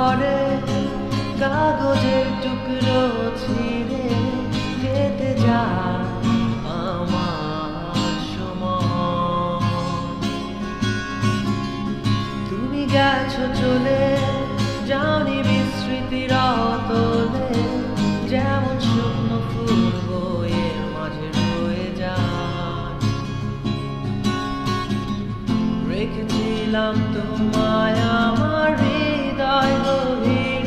ঘরে কাগজের টুকরো ছিঁড়ে কেটে যা আমার সময়। তুমি গেছো চলে জানি বিস্মৃতির অতলে যেমন শুকনো ফুল বইয়ের মাঝে রয়ে যা রেখেছিলাম তোমায় আমার thy holy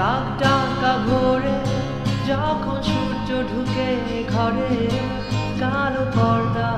কাক ডাকা ভোরে যখন সূর্য ঢুকে ঘরে কালো পর্দা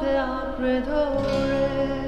te apredore